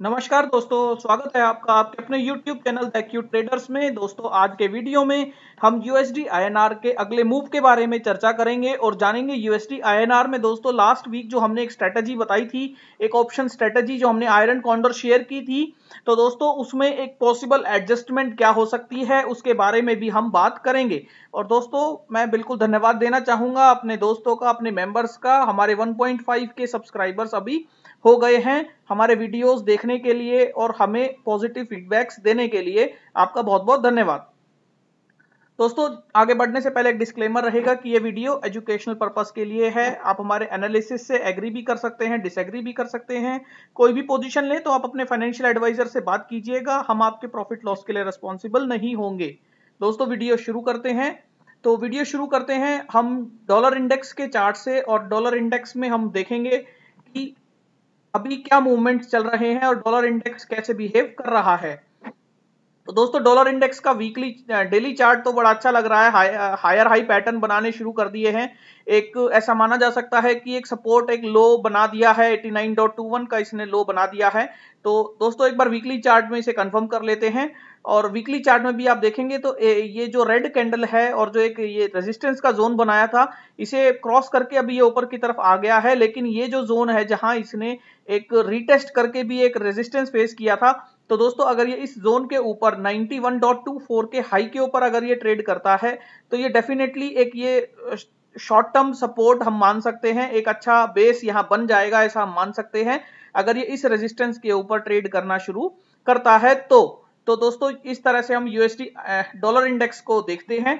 नमस्कार दोस्तों, स्वागत है आपका आपके अपने YouTube चैनल दैक्यू ट्रेडर्स में। दोस्तों, आज के वीडियो में हम USD INR के अगले मूव के बारे में चर्चा करेंगे और जानेंगे USD INR में दोस्तों लास्ट वीक जो हमने एक स्ट्रेटजी बताई थी, एक ऑप्शन स्ट्रेटजी जो हमने आयरन कॉन्डर शेयर की थी। तो दोस्तों, उसमें एक पॉसिबल एडजस्टमेंट क्या हो सकती है, उसके बारे में भी हम बात करेंगे। और दोस्तों, मैं बिल्कुल धन्यवाद देना चाहूँगा अपने दोस्तों का, अपने मेंबर्स का, हमारे 1.5 के सब्सक्राइबर्स अभी। हो गए हैं हमारे वीडियोस देखने के लिए और हमें पॉजिटिव फीडबैक्स देने के लिए। आपका बहुत बहुत धन्यवाद। दोस्तों, आगे बढ़ने से पहले एक डिस्क्लेमर रहेगा कि ये वीडियो एजुकेशनल पर्पस के लिए है। आप हमारे एनालिसिस से एग्री भी कर सकते हैं डिसएग्री भी कर सकते हैं। कोई भी पोजीशन ले तो आप अपने फाइनेंशियल एडवाइजर से बात कीजिएगा। हम आपके प्रॉफिट लॉस के लिए रिस्पॉन्सिबल नहीं होंगे। दोस्तों वीडियो शुरू करते हैं। तो वीडियो शुरू करते हैं। हम डॉलर इंडेक्स के चार्ट से और डॉलर इंडेक्स में हम देखेंगे कि अभी क्या मूवमेंट चल रहे हैं और डॉलर इंडेक्स कैसे बिहेव कर रहा है? तो दोस्तों डॉलर इंडेक्स का वीकली डेली चार्ट तो बड़ा अच्छा लग रहा है। हायर हाई पैटर्न बनाने शुरू कर दिए हैं। एक, ऐसा माना जा सकता है कि एक सपोर्ट एक लो बना दिया है। 89.21 का इसने लो बना दिया है। तो दोस्तों, एक बार वीकली चार्ट में इसे कंफर्म कर लेते हैं। और वीकली चार्ट में भी आप देखेंगे तो ये जो रेड कैंडल है और जो एक ये रेजिस्टेंस का जोन बनाया था, इसे क्रॉस करके अभी ये ऊपर की तरफ़ आ गया है, लेकिन ये जो जोन है जहाँ इसने एक रीटेस्ट करके भी एक रेजिस्टेंस फेस किया था तो दोस्तों अगर ये इस जोन के ऊपर 91.24 के हाई के ऊपर अगर ये ट्रेड करता है तो ये डेफिनेटली एक ये शॉर्ट टर्म सपोर्ट हम मान सकते हैं, एक अच्छा बेस यहाँ बन जाएगा ऐसा हम मान सकते हैं, अगर ये इस रेजिस्टेंस के ऊपर ट्रेड करना शुरू करता है तो तो दोस्तों इस तरह से हम यूएसडी डॉलर इंडेक्स को देखते हैं।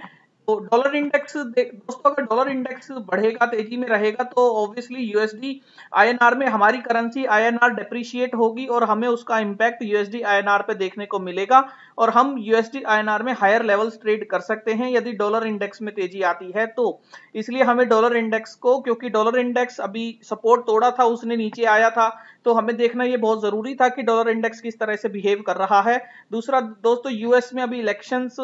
तो डॉलर इंडेक्स दोस्तों, अगर डॉलर इंडेक्स बढ़ेगा, तेज़ी में रहेगा तो ऑब्वियसली यूएसडी आईएनआर में हमारी करेंसी आईएनआर डेप्रिशिएट होगी और हमें उसका इंपैक्ट यूएसडी आईएनआर पे देखने को मिलेगा और हम यूएसडी आईएनआर में हायर लेवल्स ट्रेड कर सकते हैं यदि डॉलर इंडेक्स में तेज़ी आती है तो। इसलिए हमें डॉलर इंडेक्स को, क्योंकि डॉलर इंडेक्स अभी सपोर्ट तोड़ा था, उसने नीचे आया था तो हमें देखना ये बहुत ज़रूरी था कि डॉलर इंडेक्स किस तरह से बिहेव कर रहा है। दूसरा, दोस्तों यूएस में अभी इलेक्शंस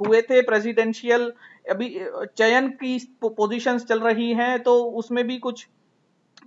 हुए थे प्रेसिडेंशियल अभी चयन की पोजीशंस चल रही हैं तो उसमें भी कुछ,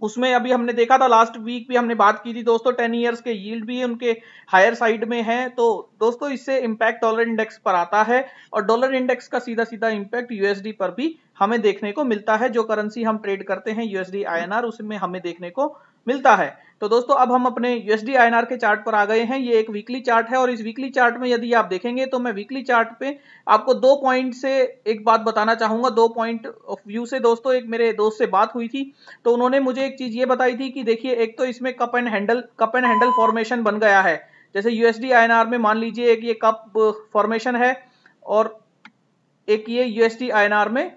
उसमें अभी हमने देखा था लास्ट वीक भी हमने बात की थी, दोस्तों टेन ईयर्स के यील्ड भी उनके हायर साइड में है तो दोस्तों, इससे इम्पैक्ट डॉलर इंडेक्स पर आता है, और डॉलर इंडेक्स का सीधा सीधा इम्पैक्ट यूएसडी पर भी हमें देखने को मिलता है, जो करेंसी हम ट्रेड करते हैं यूएसडी आईएनआर उसमें हमें देखने को मिलता है। तो दोस्तों, अब हम अपने यूएसडी आईएनआर के चार्ट पर आ गए हैं। ये एक वीकली चार्ट है और इस वीकली चार्ट में यदि आप देखेंगे तो मैं वीकली चार्ट पे आपको दो पॉइंट से एक बात बताना चाहूँगा। दो पॉइंट ऑफ़ व्यू से दोस्तों, एक मेरे दोस्त से बात हुई थी तो उन्होंने मुझे एक चीज़ ये बताई थी कि देखिए, एक तो इसमें cup and handle cup and handle formation बन गया है। जैसे यूएसडी आईएनआर में मान लीजिए, एक ये कप फॉर्मेशन है और एक ये यूएसडी आईएनआर में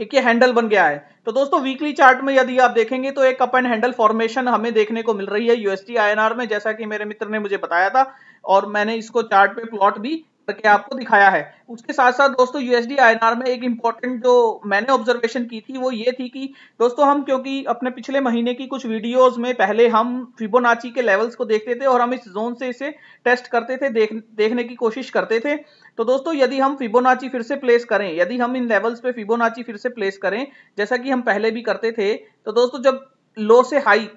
एक ये हैंडल बन गया है। तो दोस्तों वीकली चार्ट में यदि आप देखेंगे तो एक अप एंड हैंडल फॉर्मेशन हमें देखने को मिल रही है। यूएसटी आईएनआर में, जैसा कि मेरे मित्र ने मुझे बताया था और मैंने इसको चार्ट पे प्लॉट भी करके आपको दिखाया है। उसके साथ साथ दोस्तों यूएसडी आईएनआर में एक इंपॉर्टेंट जो मैंने ऑब्जर्वेशन की थी, वो ये थी कि दोस्तों, हम क्योंकि अपने पिछले महीने की कुछ वीडियोस में पहले हम फिबोनाची के लेवल्स को देखते थे और हम इस जोन से इसे टेस्ट करते थे, देख, देखने की कोशिश करते थे। तो दोस्तों, यदि हम फिबोनाची फिर से प्लेस करें, यदि हम इन लेवल्स पे फिबोनाची फिर से प्लेस करें, जैसा कि हम पहले भी करते थे तो दोस्तों, जब लो से हाई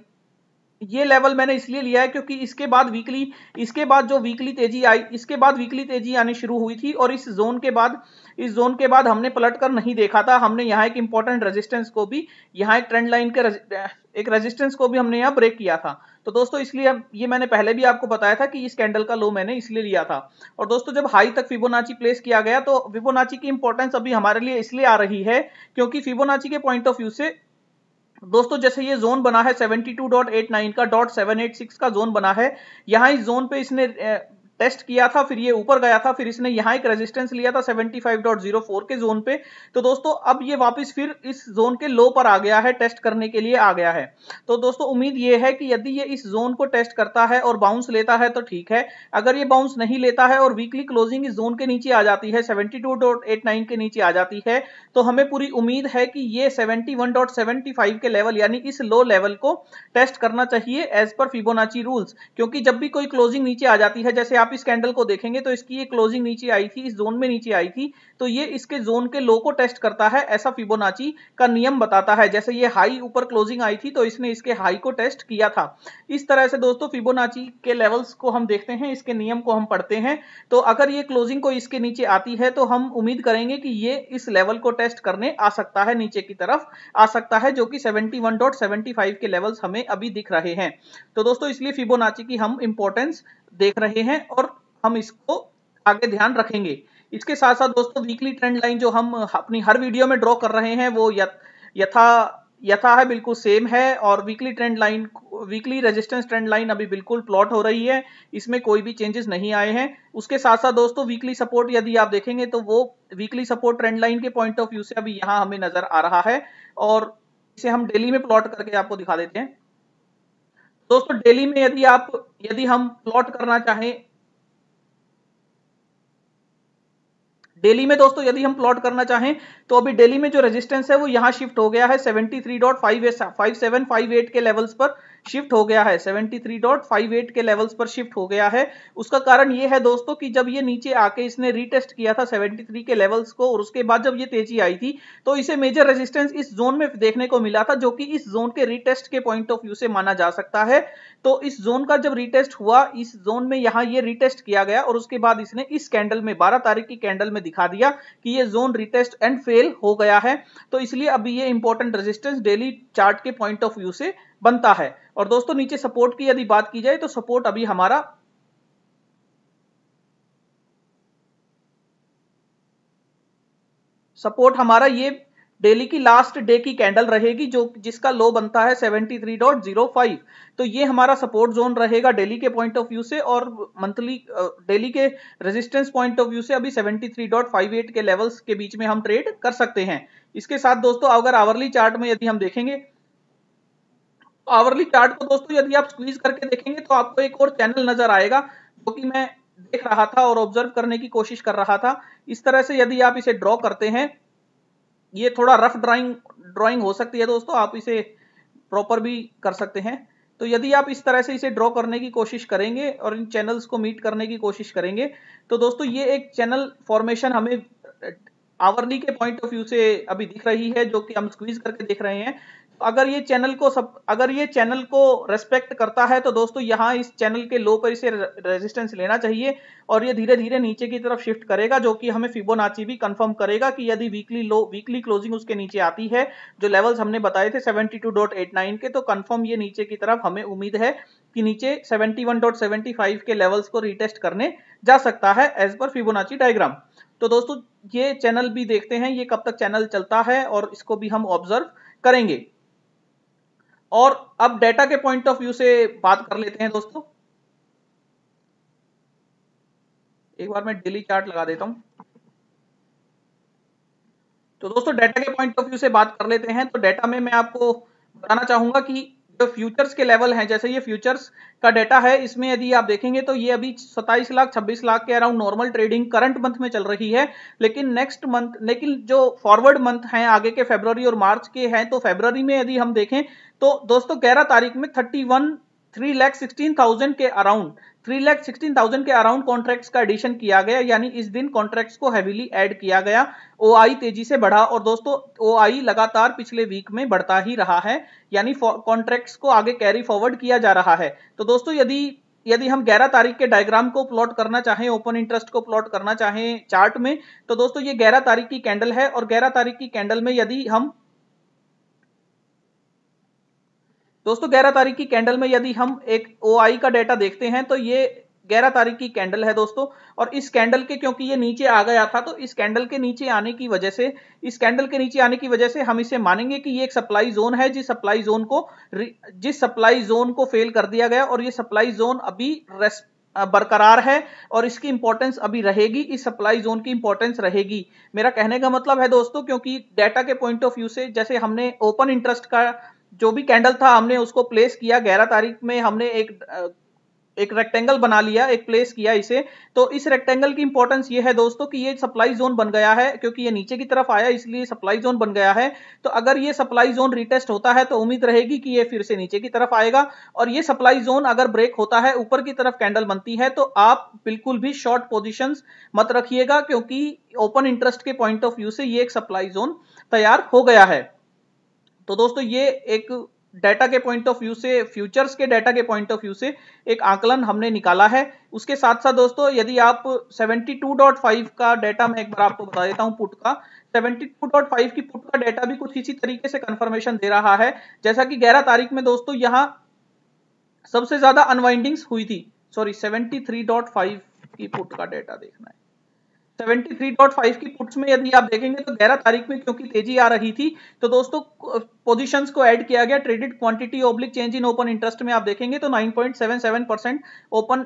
ये लेवल मैंने इसलिए लिया है क्योंकि इसके बाद वीकली इसके बाद जो वीकली तेज़ी आई, इसके बाद वीकली तेज़ी आनी शुरू हुई थी और इस जोन के बाद, इस जोन के बाद हमने पलट कर नहीं देखा था। हमने यहाँ एक इंपॉर्टेंट रेजिस्टेंस को भी, यहाँ एक ट्रेंड लाइन के एक रेजिस्टेंस को भी हमने यहाँ ब्रेक किया था। तो दोस्तों, इसलिए ये मैंने पहले भी आपको बताया था कि इस कैंडल का लो मैंने इसलिए लिया था। और दोस्तों, जब हाई तक फिबोनाची प्लेस किया गया तो फिबोनाची की इंपॉर्टेंस अभी हमारे लिए इसलिए आ रही है क्योंकि फिबोनाची के पॉइंट ऑफ़ व्यू से दोस्तों, जैसे ये जोन बना है 72.89 का डॉट 786 का जोन बना है। यहाँ इस जोन पे इसने टेस्ट किया था, फिर ये ऊपर गया था, फिर इसने यहाँ एक रेजिस्टेंस लिया था 75.04 के जोन पे। तो दोस्तों, अब ये वापस फिर इस जोन के लो पर आ गया है टेस्ट करने के लिए आ गया है। तो दोस्तों, उम्मीद ये है कि यदि ये इस जोन को टेस्ट करता है और बाउंस लेता है तो ठीक है। अगर ये बाउंस नहीं लेता है और वीकली क्लोजिंग इस जोन के नीचे आ जाती है सेवेंटी के नीचे आ जाती है तो हमें पूरी उम्मीद है कि ये सेवेंटी के लेवल यानी इस लो लेवल को टेस्ट करना चाहिए एज पर फिबोनाची रूल्स क्योंकि जब भी कोई क्लोजिंग नीचे आ जाती है, जैसे आप आप इस कैंडल को देखेंगे तो इसकी ये क्लोजिंग नीचे आई थी, इस जोन में नीचे आई थी तो ये इसके जोन के लो को टेस्ट करता है, ऐसा फिबोनाची का नियम बताता है। जैसे ये हाई ऊपर क्लोजिंग आई थी तो इसने इसके हाई को टेस्ट किया था। इस तरह से दोस्तों फिबोनाची के लेवल्स को हम देखते हैं, इसके नियम को हम पढ़ते हैं। तो अगर ये क्लोजिंग को इसके नीचे आती है तो हम उम्मीद करेंगे कि ये इस लेवल को टेस्ट करने आ सकता है, नीचे की तरफ़ आ सकता है, जो कि 71.75 के लेवल्स हमें अभी दिख रहे हैं। तो दोस्तों इसलिए फिबोनाची की हम इंपॉर्टेंस देख रहे हैं और हम इसको आगे ध्यान रखेंगे। इसके साथ साथ दोस्तों वीकली ट्रेंड लाइन जो हम अपनी हर वीडियो में ड्रॉ कर रहे हैं, वो यथा यथा है, बिल्कुल सेम है और weekly trend line weekly resistance trend line अभी बिल्कुल प्लॉट हो रही है। इसमें कोई भी चेंजेस नहीं आए हैं। उसके साथ साथ दोस्तों वीकली सपोर्ट यदि आप देखेंगे तो वो वीकली सपोर्ट ट्रेंड लाइन के पॉइंट ऑफ़ व्यू से अभी यहाँ हमें नज़र आ रहा है और इसे हम डेली में प्लॉट करके आपको दिखा देते हैं। दोस्तों डेली में यदि आप, यदि हम प्लॉट करना चाहें डेली में दोस्तों, यदि हम प्लॉट करना चाहें तो अभी डेली में जो रेजिस्टेंस है, वो यहाँ शिफ्ट हो गया है 73.5758 के लेवल्स पर। शिफ्ट हो गया है। 73.58 के लेवल्स पर शिफ्ट हो गया है। उसका कारण ये है दोस्तों कि जब ये नीचे आके इसने रीटेस्ट किया था 73 के लेवल्स को और उसके बाद जब ये तेज़ी आई थी तो इसे मेजर रेजिस्टेंस इस जोन में देखने को मिला था, जो कि इस जोन के रीटेस्ट के पॉइंट ऑफ़ व्यू से माना जा सकता है। तो इस जोन का जब रीटेस्ट हुआ, इस जोन में यहाँ ये रीटेस्ट किया गया और उसके बाद इसने इस कैंडल में, बारह तारीख की कैंडल में दिखा दिया कि ये जोन रिटेस्ट एंड फेल हो गया है। तो इसलिए अभी ये इंपॉर्टेंट रेजिस्टेंस डेली चार्ट के पॉइंट ऑफ़ व्यू से बनता है। और दोस्तों, नीचे सपोर्ट की यदि बात की जाए तो सपोर्ट अभी हमारा सपोर्ट हमारा ये डेली की लास्ट डे की कैंडल रहेगी, जो जिसका लो बनता है 73.05 तो ये हमारा सपोर्ट जोन रहेगा डेली के पॉइंट ऑफ़ व्यू से और मंथली डेली के रेजिस्टेंस पॉइंट ऑफ़ व्यू से अभी 73.58 के लेवल्स के बीच में हम ट्रेड कर सकते हैं। इसके साथ दोस्तों, अगर आवरली चार्ट में यदि हम देखेंगे आवरली चार्ट को दोस्तों यदि आप स्क्वीज करके देखेंगे तो आपको एक और चैनल नज़र आएगा, जो कि मैं देख रहा था और ऑब्ज़र्व करने की कोशिश कर रहा था। इस तरह से यदि आप इसे ड्रॉ करते हैं, ये थोड़ा रफ ड्राइंग ड्राइंग हो सकती है दोस्तों, आप इसे प्रॉपर भी कर सकते हैं। तो यदि आप इस तरह से इसे ड्रॉ करने की कोशिश करेंगे और इन चैनल्स को मीट करने की कोशिश करेंगे तो दोस्तों ये एक चैनल फॉर्मेशन हमें आवरली के पॉइंट ऑफ़ व्यू से अभी दिख रही है, जो कि हम स्क्वीज करके देख रहे हैं। अगर ये चैनल को सब, अगर ये चैनल को रेस्पेक्ट करता है तो दोस्तों यहाँ इस चैनल के लो पर इसे रेजिस्टेंस लेना चाहिए और ये धीरे धीरे नीचे की तरफ़ शिफ्ट करेगा, जो कि हमें फिबोनाची भी कंफर्म करेगा कि यदि वीकली लो वीकली क्लोजिंग उसके नीचे आती है, जो लेवल्स हमने बताए थे 72.89 के तो कंफर्म ये नीचे की तरफ़ हमें उम्मीद है कि नीचे 71.75 के लेवल्स को रिटेस्ट करने जा सकता है एज पर फिबोनाची डायग्राम तो दोस्तों, ये चैनल भी देखते हैं, ये कब तक चैनल चलता है और इसको भी हम ऑब्ज़र्व करेंगे। और अब डेटा के पॉइंट ऑफ़ व्यू से बात कर लेते हैं दोस्तों। एक बार मैं डेली चार्ट लगा देता हूँ। तो दोस्तों डेटा के पॉइंट ऑफ़ व्यू से बात कर लेते हैं। तो डेटा में मैं आपको बताना चाहूँगा कि जो फ्यूचर्स के लेवल हैं, जैसे ये फ्यूचर्स का डेटा है, इसमें यदि आप देखेंगे तो ये अभी 27 लाख 26 लाख के around normal trading current month में चल रही है। लेकिन नेक्स्ट मंथ लेकिन जो फॉरवर्ड मंथ हैं, आगे के फेब्रवरी और मार्च के हैं तो फेब्रवरी में यदि हम देखें तो दोस्तों ग्यारह तारीख में thirty one three lakh sixteen thousand के around three lakh sixteen thousand के अराउंड कॉन्ट्रैक्ट्स का एडिशन किया गया, यानी इस दिन कॉन्ट्रैक्ट्स को हैवीली ऐड किया गया। ओआई तेज़ी से बढ़ा और दोस्तों ओआई लगातार पिछले वीक में बढ़ता ही रहा है, यानी कॉन्ट्रैक्ट्स को आगे कैरी फॉरवर्ड किया जा रहा है। तो दोस्तों, यदि यदि हम 11 तारीख के डायग्राम को प्लॉट करना चाहें ओपन इंटरेस्ट को प्लॉट करना चाहें चार्ट में तो दोस्तों, ये 11 तारीख की कैंडल है और 11 तारीख की कैंडल में यदि हम दोस्तों 11 तारीख की कैंडल में यदि हम एक ओआई का डेटा देखते हैं तो ये 11 तारीख की कैंडल है दोस्तों। और इस कैंडल के, क्योंकि ये नीचे आ गया था तो इस कैंडल के नीचे आने की वजह से, इस कैंडल के नीचे आने की वजह से हम इसे मानेंगे कि ये एक सप्लाई जोन है, जिस सप्लाई जोन को जिस सप्लाई जोन को फेल कर दिया गया, और ये सप्लाई जोन अभी बरकरार है, और इसकी इंपॉर्टेंस अभी रहेगी, इस सप्लाई जोन की इंपॉर्टेंस रहेगी। मेरा कहने का मतलब है दोस्तों, क्योंकि डेटा के पॉइंट ऑफ़ व्यू से, जैसे हमने ओपन इंटरेस्ट का जो भी कैंडल था, हमने उसको प्लेस किया। ग्यारह तारीख में हमने एक एक रेक्टेंगल बना लिया, एक प्लेस किया इसे। तो इस रेक्टेंगल की इंपॉर्टेंस ये है दोस्तों कि ये सप्लाई जोन बन गया है, क्योंकि ये नीचे की तरफ़ आया, इसलिए सप्लाई जोन बन गया है। तो अगर ये सप्लाई जोन रिटेस्ट होता है तो उम्मीद रहेगी कि ये फिर से नीचे की तरफ़ आएगा। और ये सप्लाई जोन अगर ब्रेक होता है, ऊपर की तरफ़ कैंडल बनती है तो आप बिल्कुल भी शॉर्ट पोजिशन मत रखिएगा, क्योंकि ओपन इंटरेस्ट के पॉइंट ऑफ़ व्यू से ये एक सप्लाई जोन तैयार हो गया है। तो दोस्तों ये एक डाटा के पॉइंट ऑफ़ व्यू से फ्यूचर्स के डाटा के पॉइंट ऑफ़ व्यू से एक आकलन हमने निकाला है। उसके साथ साथ दोस्तों, यदि आप 72.5 का डाटा मैं एक बार आपको बता देता हूँ पुट का 72.5 की पुट का डाटा भी कुछ इसी तरीके से कंफर्मेशन दे रहा है। जैसा कि 11 तारीख में दोस्तों यहाँ सबसे ज़्यादा अनवाइंडिंग्स हुई थी। सॉरी 73.5 की पुट का डाटा देखना है। 73.5 की पुट्स में यदि आप देखेंगे तो 11 तारीख में क्योंकि तेज़ी आ रही थी तो दोस्तों पोजीशंस को ऐड किया गया traded quantity oblique change in open interest में आप देखेंगे तो 9.77 परसेंट ओपन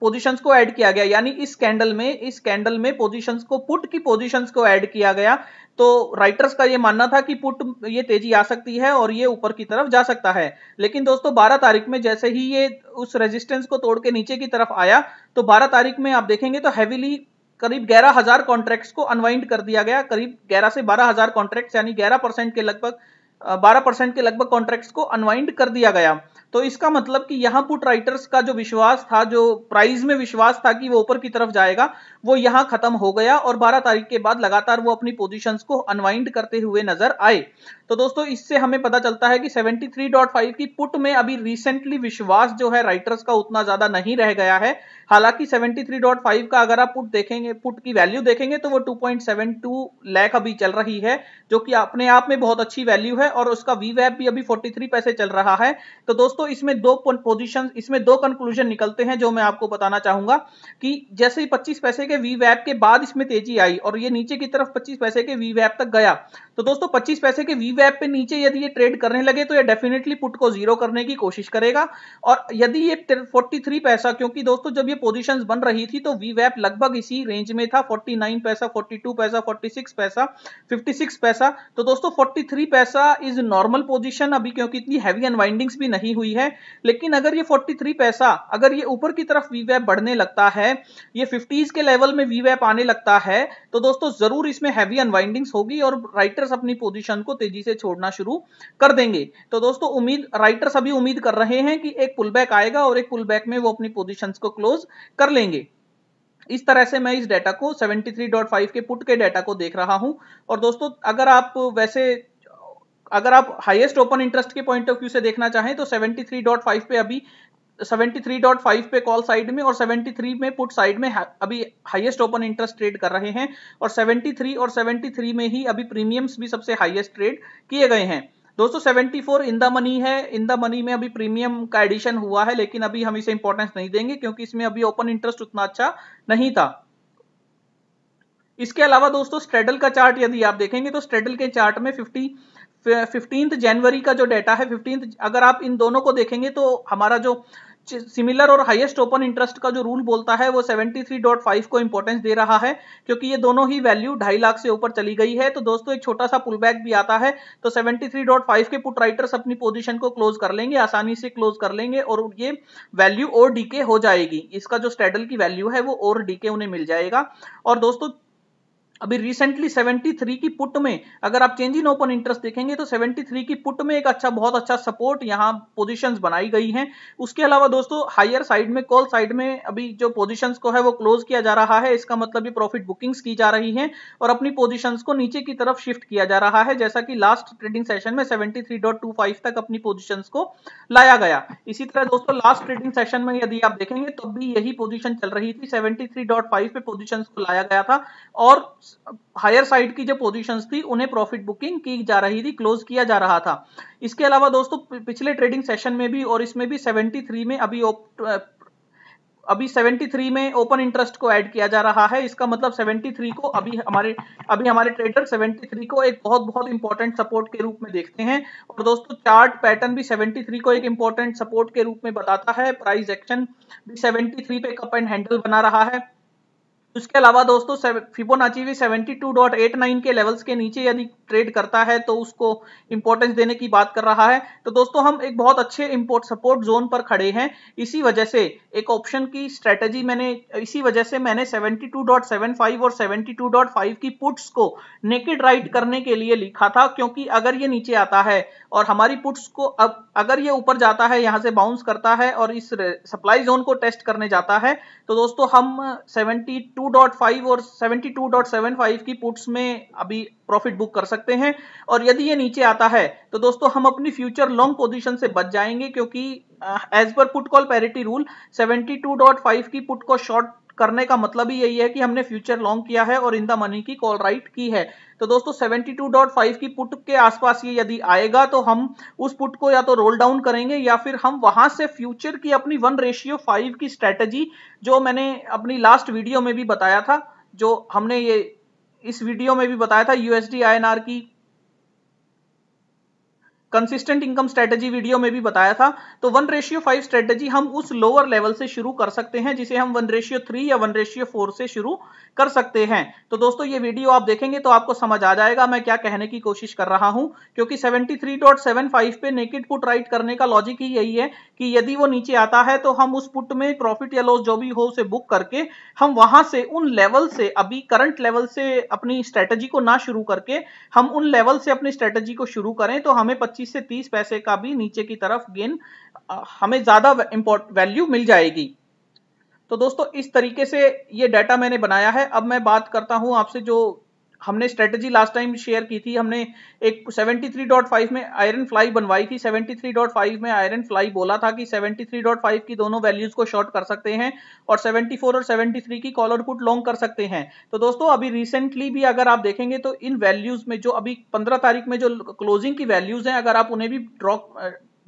पोजीशंस को ऐड किया गया। यानी इस कैंडल में, इस कैंडल में पोजीशंस को पुट की पोजीशंस को ऐड किया गया। तो राइटर्स का ये मानना था कि पुट ये तेज़ी आ सकती है और ये ऊपर की तरफ़ जा सकता है। लेकिन दोस्तों 12 तारीख में जैसे ही ये उस रेजिस्टेंस को तोड़ के नीचे की तरफ़ आया तो 12 तारीख में आप देखेंगे तो हैवीली करीब ग्यारह हज़ार कॉन्ट्रैक्ट्स को अनवाइंड कर दिया गया। करीब ग्यारह से बारह हज़ार कॉन्ट्रैक्ट्स यानी ग्यारह परसेंट के लगभग बारह परसेंट के लगभग कॉन्ट्रैक्ट्स को अनवाइंड कर दिया गया। तो इसका मतलब कि यहाँ पुट राइटर्स का जो विश्वास था, जो प्राइस में विश्वास था कि वो ऊपर की तरफ़ जाएगा, वो यहाँ खत्म हो गया और 12 तारीख के बाद लगातार वो अपनी पोजीशंस को अनवाइंड करते हुए नज़र आए। तो दोस्तों, इससे हमें पता चलता है कि 73.5 की पुट में अभी रिसेंटली विश्वास जो है राइटर्स का उतना ज़्यादा नहीं रह गया है। हालाँकि 73.5 का अगर आप पुट देखेंगे, पुट की वैल्यू देखेंगे तो वो 2.72 लाख अभी चल रही है, जो कि अपने आप में बहुत अच्छी वैल्यू है और उसका वी वैप भी अभी 43 पैसे चल रहा है। तो दोस्तों, इसमें दो पोजिशन इसमें दो कंक्लूजन निकलते हैं, जो मैं आपको बताना चाहूँगा कि जैसे ही पच्चीस पैसे के वी वैप के बाद इसमें तेज़ी आई और ये नीचे की तरफ़ पच्चीस पैसे के वी वैप तक गया तो दोस्तों 25 पैसे के वी वैप पे नीचे यदि ये ट्रेड करने लगे तो ये डेफिनेटली पुट को ज़ीरो करने की कोशिश करेगा। और यदि ये 43 पैसा, क्योंकि दोस्तों, जब ये पोजीशंस बन रही थी तो वी वैप लगभग इसी रेंज में था। 49 पैसा 42 पैसा 46 पैसा 56 पैसा। तो दोस्तों 43 पैसा इज़ नॉर्मल पोजिशन अभी, क्योंकि इतनी हैवी अनवाइंडिंग्स भी नहीं हुई है। लेकिन अगर ये फोर्टी थ्री पैसा, अगर ये ऊपर की तरफ़ वी वैप बढ़ने लगता है, ये फिफ्टीज के लेवल में वी वैप आने लगता है तो दोस्तों, ज़रूर इसमें हैवी अनवाइंडिंग्स होगी। और राइटर राइटर्स अपनी पोजीशन को तेज़ी से छोड़ना शुरू कर देंगे। तो दोस्तों, उम्मीद राइटर्स अभी उम्मीद कर रहे हैं कि एक पुल आएगा और एक पुल में वो अपनी पोजीशन को क्लोज कर लेंगे। इस तरह से मैं इस डेटा को 73.5 के पुट के डेटा को देख रहा हूँ। और दोस्तों, अगर आप वैसे, अगर आप हाईएस्ट ओपन इंटरेस्ट के पॉइंट ऑफ़ व्यू से देखना चाहें तो 73.5 पे अभी 73.5 पे कॉल साइड में और 73 में पुट साइड में अभी हाईएस्ट ओपन इंटरेस्ट ट्रेड कर रहे हैं और 73 और 73 में ही अभी प्रीमियम्स भी सबसे हाईएस्ट ट्रेड किए गए हैं। दोस्तों 74 इन द मनी है। इन द मनी में अभी प्रीमियम का एडिशन हुआ है, लेकिन अभी हम इसे इंपॉर्टेंस नहीं देंगे क्योंकि इसमें अभी ओपन इंटरेस्ट उतना अच्छा नहीं था। इसके अलावा दोस्तों स्ट्रेडल का चार्ट यदि आप देखेंगे तो स्ट्रेडल के चार्ट में 50 फिफ्टींथ जनवरी का जो डेटा है फिफ्टींथ अगर आप इन दोनों को देखेंगे तो हमारा जो सिमिलर और हाईएस्ट ओपन इंटरेस्ट का जो रूल बोलता है, वो 73.5 को इंपॉर्टेंस दे रहा है, क्योंकि ये दोनों ही वैल्यू ढाई लाख से ऊपर चली गई है। तो दोस्तों, एक छोटा सा पुल बैक भी आता है तो 73.5 के पुट राइटर्स अपनी पोजीशन को क्लोज कर लेंगे, आसानी से क्लोज कर लेंगे और ये वैल्यू और डीके हो जाएगी। इसका जो स्टेडल की वैल्यू है, वो और डीके उन्हें मिल जाएगा। और दोस्तों अभी रिसेंटली 73 की पुट में, अगर आप चेंज इन ओपन इंटरेस्ट देखेंगे तो 73 की पुट में एक अच्छा बहुत अच्छा सपोर्ट यहाँ पोजीशंस बनाई गई हैं। उसके अलावा दोस्तों हायर साइड में कॉल साइड में अभी जो पोजीशंस को है वो क्लोज किया जा रहा है। इसका मतलब ये प्रॉफिट बुकिंग्स की जा रही हैं और अपनी पोजिशन को नीचे की तरफ़ शिफ्ट किया जा रहा है। जैसा कि लास्ट ट्रेडिंग सेशन में सेवेंटी तक अपनी पोजिशन को लाया गया। इसी तरह दोस्तों लास्ट ट्रेडिंग सेशन में यदि आप देखेंगे तो भी यही पोजिशन चल रही थी। सेवेंटी पे पोजिशन को लाया गया था और हायर साइड की जो पोजीशंस थी, उन्हें प्रॉफिट बुकिंग की जा रही थी क्लोज किया जा रहा था। इसके अलावा दोस्तों पिछले ट्रेडिंग सेशन में भी और इसमें भी 73 में अभी अभी 73 में ओपन इंटरेस्ट को ऐड किया जा रहा है। इसका मतलब 73 को अभी हमारे अभी हमारे ट्रेडर 73 को एक बहुत बहुत इंपॉर्टेंट सपोर्ट के रूप में देखते हैं। और दोस्तों चार्ट पैटर्न भी 73 को एक इंपॉर्टेंट सपोर्ट के रूप में बताता है। प्राइस एक्शन भी 73 पे कप एंड हैंडल बना रहा है। उसके अलावा दोस्तों फिबोनाची भी 72.89 के लेवल्स के नीचे यदि ट्रेड करता है तो उसको इंपॉर्टेंस देने की बात कर रहा है। तो दोस्तों, हम एक बहुत अच्छे इंपोर्ट सपोर्ट जोन पर खड़े हैं। इसी वजह से, एक ऑप्शन की स्ट्रेटेजी मैंने, इसी वजह से मैंने 72.75 और 72.5 की पुट्स को नेकेड राइट करने के लिए लिखा था, क्योंकि अगर ये नीचे आता है और हमारी पुट्स को अब, अगर ये ऊपर जाता है, यहाँ से बाउंस करता है और इस सप्लाई जोन को टेस्ट करने जाता है तो दोस्तों, हम 72.5 और 72.75 की पुट्स में अभी प्रॉफिट बुक कर सकते हैं। और यदि ये नीचे आता है तो दोस्तों हम अपनी फ्यूचर लॉन्ग पोजीशन से बच जाएँगे क्योंकि as per put call parity rule 72.5 की पुट को शॉर्ट करने का मतलब ही यही है कि हमने फ्यूचर लॉन्ग किया है और इन द मनी की कॉल राइट की है। तो दोस्तों 72.5 की पुट के आसपास ये यदि आएगा तो हम उस पुट को या तो रोल डाउन करेंगे या फिर हम वहाँ से फ्यूचर की अपनी वन रेशियो फाइव की स्ट्रेटेजी जो मैंने अपनी लास्ट वीडियो में भी बताया था, जो हमने ये इस वीडियो में भी बताया था यूएसडी आईएनआर की कंसिस्टेंट इनकम स्ट्रेटजी वीडियो में भी बताया था। तो वन रेशियो फाइव स्ट्रेटजी हम उस लोअर लेवल से शुरू कर सकते हैं, जिसे हम वन रेशियो थ्री या वन रेशियो फोर से शुरू कर सकते हैं। तो दोस्तों, ये वीडियो आप देखेंगे तो आपको समझ आ जाएगा मैं क्या कहने की कोशिश कर रहा हूँ, क्योंकि 73.75 पे नेकेड पुट राइट करने का लॉजिक ही यही है कि यदि वो नीचे आता है तो हम उस पुट में प्रॉफिट या लॉस जो भी हो उसे बुक करके, हम वहाँ से उन लेवल से, अभी करंट लेवल से अपनी स्ट्रेटजी को ना शुरू करके, हम उन लेवल से अपनी स्ट्रेटजी को शुरू करें तो हमें पच्चीस से तीस पैसे का भी नीचे की तरफ़ गेन हमें ज़्यादा इंपॉर्ट वैल्यू मिल जाएगी। तो दोस्तों, इस तरीके से ये डाटा मैंने बनाया है। अब मैं बात करता हूँ आपसे जो हमने स्ट्रेटजी लास्ट टाइम शेयर की थी, हमने एक 73.5 में आयरन फ्लाई बनवाई थी 73.5 में आयरन फ्लाई बोला था कि 73.5 की दोनों वैल्यूज़ को शॉर्ट कर सकते हैं और 74 और 73 की कॉलर पुट लॉन्ग कर सकते हैं। तो दोस्तों, अभी रिसेंटली भी अगर आप देखेंगे तो इन वैल्यूज़ में जो अभी 15 तारीख में जो क्लोजिंग की वैल्यूज़ हैं, अगर आप उन्हें भी ड्रॉप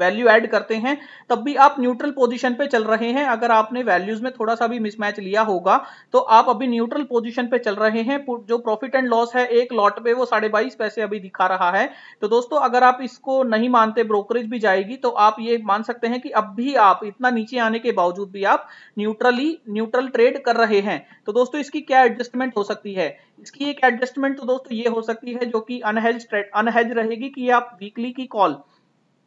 वैल्यू ऐड करते हैं, तब भी आप न्यूट्रल पोजीशन पे चल रहे हैं। अगर आपने वैल्यूज़ में थोड़ा सा भी मिसमैच लिया होगा तो आप अभी न्यूट्रल पोजीशन पे चल रहे हैं। जो प्रॉफिट एंड लॉस है, एक लॉट पे वो साढ़े बाईस पैसे अभी दिखा रहा है। तो दोस्तों, अगर आप इसको नहीं मानते ब्रोकरेज भी जाएगी तो आप ये मान सकते हैं कि अब भी आप, इतना नीचे आने के बावजूद भी आप न्यूट्रली न्यूट्रल ट्रेड कर रहे हैं। तो दोस्तों, इसकी क्या एडजस्टमेंट हो सकती है? इसकी एक एडजस्टमेंट तो दोस्तों ये हो सकती है, जो कि अनहेज अनहेज रहेगी कि आप वीकली की कॉल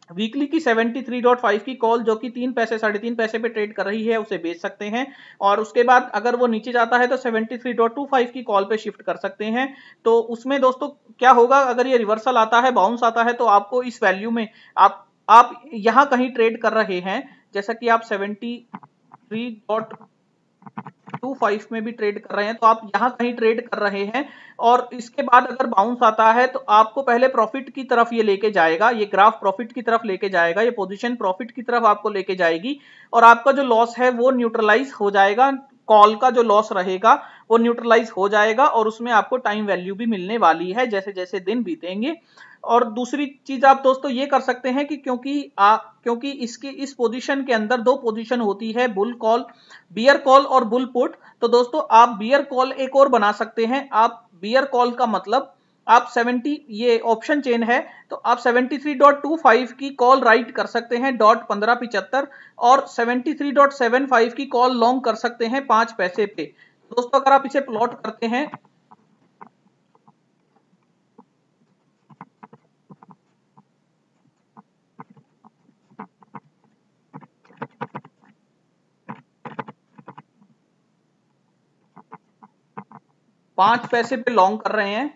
वीकली की 73.5 की कॉल जो कि तीन पैसे, साढ़े तीन पैसे पे ट्रेड कर रही है, उसे बेच सकते हैं। और उसके बाद अगर वो नीचे जाता है तो 73.25 की कॉल पे शिफ्ट कर सकते हैं। तो उसमें दोस्तों क्या होगा? अगर ये रिवर्सल आता है, बाउंस आता है तो आपको इस वैल्यू में आप आप यहाँ कहीं ट्रेड कर रहे हैं। जैसा कि आप seventy three dot two five में भी ट्रेड कर रहे हैं तो आप यहाँ कहीं ट्रेड कर रहे हैं और इसके बाद अगर बाउंस आता है तो आपको पहले प्रॉफिट की तरफ़ ये लेके जाएगा, ये ग्राफ प्रॉफिट की तरफ़ लेके जाएगा, ये पोजीशन प्रॉफिट की तरफ़ आपको लेके जाएगी और आपका जो लॉस है, वो न्यूट्रलाइज हो जाएगा कॉल का जो लॉस रहेगा, वो न्यूट्रलाइज हो जाएगा और उसमें आपको टाइम वैल्यू भी मिलने वाली है जैसे जैसे दिन बीतेंगे। और दूसरी चीज़ आप दोस्तों ये कर सकते हैं कि क्योंकि आ, क्योंकि इसकी इस पोजीशन के अंदर दो पोजीशन होती है बुल कॉल बियर कॉल और बुल पुट तो दोस्तों आप बियर कॉल एक और बना सकते हैं। आप बियर कॉल का मतलब आप 70 ये ऑप्शन चेन है तो आप 73.25 की कॉल राइट कर सकते हैं डॉट पंद्रह पिचहत्तर और 73.75 की कॉल लॉन्ग कर सकते हैं पाँच पैसे पे। दोस्तों अगर आप इसे प्लॉट करते हैं पाँच पैसे पे लॉन्ग कर रहे हैं,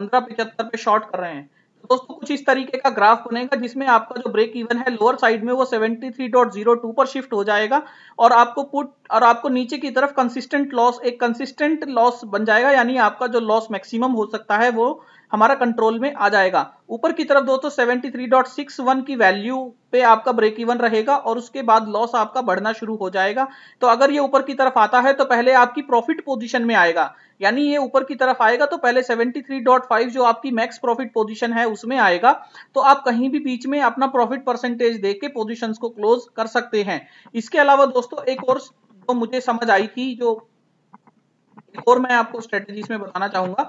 पंद्रह पिछहत्तर पे शॉर्ट कर रहे हैं। तो दोस्तों, कुछ इस तरीके का ग्राफ बनेगा जिसमें आपका जो ब्रेक इवन है लोअर साइड में वो 73.02 पर शिफ्ट हो जाएगा और आपको पुट और आपको नीचे की तरफ़ कंसिस्टेंट लॉस एक कंसिस्टेंट लॉस बन जाएगा, यानी आपका जो लॉस मैक्सिमम हो सकता है वो हमारा कंट्रोल में आ जाएगा। ऊपर की तरफ़ दोस्तों 73.61 की वैल्यू पे आपका ब्रेक इवन रहेगा और उसके बाद लॉस आपका बढ़ना शुरू हो जाएगा। तो अगर ये ऊपर की तरफ़ आता है तो पहले आपकी प्रॉफिट पोजीशन में आएगा। यानी ये ऊपर की तरफ़ आएगा तो पहले 73.5 जो आपकी मैक्स प्रॉफिट पोजीशन है उसमें आएगा। तो आप कहीं भी बीच में अपना प्रॉफिट परसेंटेज देके पोजिशन को क्लोज कर सकते हैं। इसके अलावा दोस्तों, एक और जो मुझे समझ आई थी जो एक और मैं आपको स्ट्रेटेजीज में बताना चाहूँगा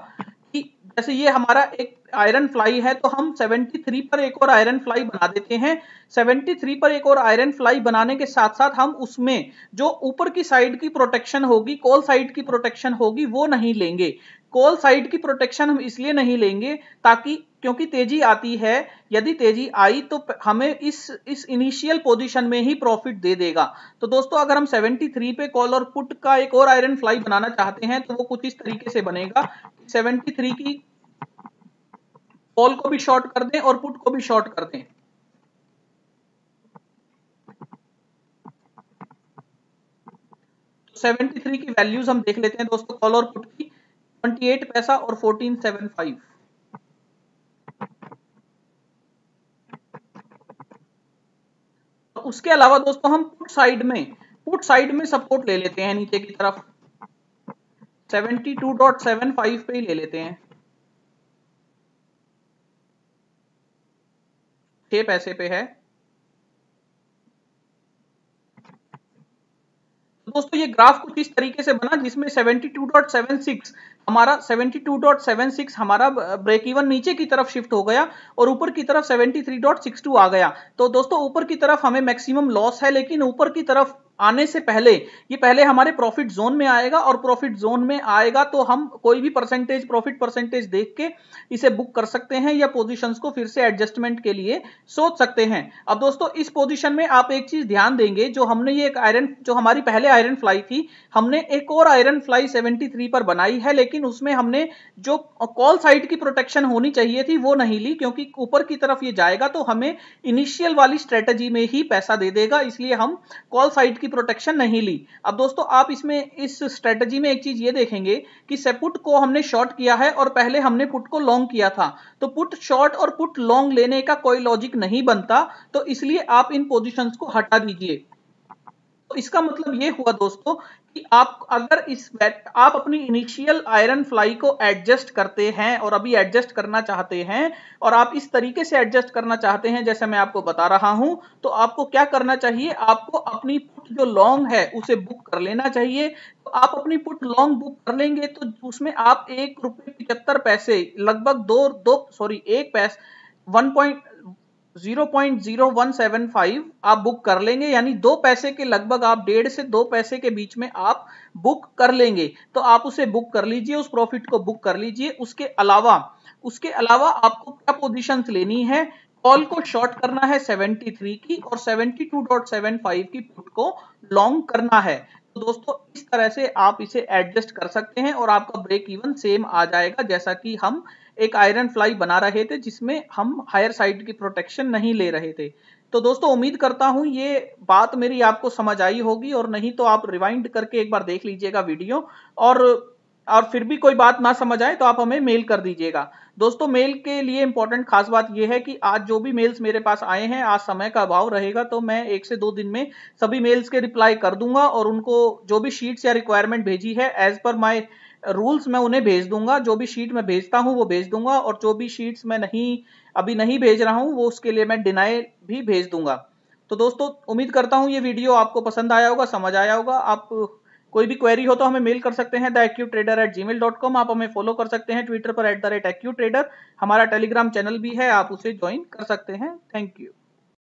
कि जैसे ये हमारा एक आयरन फ्लाई है तो हम 73 पर एक और आयरन फ्लाई बना देते हैं। 73 पर एक और आयरन फ्लाई बनाने के साथ साथ हम उसमें जो ऊपर की साइड की प्रोटेक्शन होगी कॉल साइड की प्रोटेक्शन होगी, वो नहीं लेंगे। कॉल साइड की प्रोटेक्शन हम इसलिए नहीं लेंगे ताकि, क्योंकि तेज़ी आती है, यदि तेज़ी आई तो हमें इस इस इनिशियल पोजीशन में ही प्रॉफिट दे देगा। तो दोस्तों, अगर हम 73 पे कॉल और पुट का एक और आयरन फ्लाई बनाना चाहते हैं तो वो कुछ इस तरीके से बनेगा 73 की कॉल को भी शॉर्ट कर दें और पुट को भी शॉर्ट कर दें। तो 73 की वैल्यूज़ हम देख लेते हैं दोस्तों कॉल और पुट की। 28 पैसा और 1475 उसके अलावा दोस्तों हम पुट साइड में पुट साइड में सपोर्ट ले लेते हैं नीचे की तरफ़। 72.75 पे ही ले लेते हैं। छह पैसे पे है। दोस्तों, ये ग्राफ कुछ इस तरीके से बना जिसमें 72.76 हमारा 72.76 हमारा ब्रेक इवन नीचे की तरफ़ शिफ्ट हो गया और ऊपर की तरफ़ 73.62 आ गया। तो दोस्तों, ऊपर की तरफ़ हमें मैक्सिमम लॉस है, लेकिन ऊपर की तरफ़ आने से पहले, ये पहले हमारे प्रॉफिट जोन में आएगा और प्रॉफिट जोन में आएगा तो हम कोई भी परसेंटेज प्रॉफिट परसेंटेज देख के इसे बुक कर सकते हैं या पोजीशंस को फिर से एडजस्टमेंट के लिए सोच सकते हैं। अब दोस्तों, इस पोजीशन में आप एक चीज़ ध्यान देंगे, जो हमने ये एक आयरन जो हमारी पहले आयरन फ्लाई थी, हमने एक और आयरन फ्लाई 73 पर बनाई है, लेकिन उसमें हमने जो कॉल साइड की प्रोटेक्शन होनी चाहिए थी, वो नहीं ली, क्योंकि ऊपर की तरफ़ ये जाएगा तो हमें इनिशियल वाली स्ट्रेटेजी में ही पैसा दे देगा, इसलिए हम कॉल साइड की प्रोटेक्शन नहीं ली। अब दोस्तों, आप इसमें, इस स्ट्रेटजी में एक चीज़ ये देखेंगे कि सेपुट को हमने शॉर्ट किया है और पहले हमने पुट को लॉन्ग किया था। तो पुट शॉर्ट और पुट लॉन्ग लेने का कोई लॉजिक नहीं बनता तो इसलिए आप इन पोजिशन को हटा दीजिए। तो इसका मतलब ये हुआ दोस्तों कि आप अगर इस आप अपनी इनिशियल आयरन फ्लाई को एडजस्ट करते हैं और अभी एडजस्ट करना चाहते हैं और आप इस तरीके से एडजस्ट करना चाहते हैं, जैसे मैं आपको बता रहा हूँ तो आपको क्या करना चाहिए? आपको अपनी पुट जो लॉन्ग है, उसे बुक कर लेना चाहिए। तो आप अपनी पुट लॉन्ग बुक कर लेंगे तो उसमें आप एक रुपये पिछहत्तर पैसे, लगभग दो दो सॉरी एक पैस वन पॉइंट 0.0175 आप बुक कर लेंगे, यानी दो पैसे के लगभग आप, डेढ़ से दो पैसे के बीच में आप बुक कर लेंगे। तो आप उसे बुक कर लीजिए, उस प्रॉफिट को बुक कर लीजिए। उसके अलावा उसके अलावा आपको क्या पोजीशंस लेनी है? कॉल को शॉर्ट करना है 73 की और 72.75 की पुट को लॉन्ग करना है। तो दोस्तों, इस तरह से आप इसे एडजस्ट कर सकते हैं और आपका ब्रेक इवन सेम आ जाएगा, जैसा कि हम एक आयरन फ्लाई बना रहे थे, जिसमें हम हायर साइड की प्रोटेक्शन नहीं ले रहे थे। तो दोस्तों, उम्मीद करता हूँ ये बात मेरी आपको समझ आई होगी, और नहीं तो आप रिवाइंड करके एक बार देख लीजिएगा वीडियो और और फिर भी कोई बात ना समझ आए तो आप हमें मेल कर दीजिएगा। दोस्तों मेल के लिए इंपॉर्टेंट खास बात यह है कि आज जो भी मेल्स मेरे पास आए हैं, आज समय का अभाव रहेगा तो मैं एक से दो दिन में सभी मेल्स के रिप्लाई कर दूँगा, और उनको जो भी शीट्स या रिक्वायरमेंट भेजी है एज पर माई रूल्स मैं उन्हें भेज दूँगा, जो भी शीट मैं भेजता हूँ, वो भेज दूँगा, और जो भी शीट्स मैं नहीं, अभी नहीं भेज रहा हूँ, वो उसके लिए मैं डिनाई भी भेज दूँगा। तो दोस्तों, उम्मीद करता हूँ ये वीडियो आपको पसंद आया होगा, समझ आया होगा। आप कोई भी क्वेरी हो तो हमें मेल कर सकते हैं the AQ trader at gmail dot com आप हमें फॉलो कर सकते हैं ट्विटर पर at the rate AQ trader हमारा टेलीग्राम चैनल भी है, आप उसे ज्वाइन कर सकते हैं। Thank you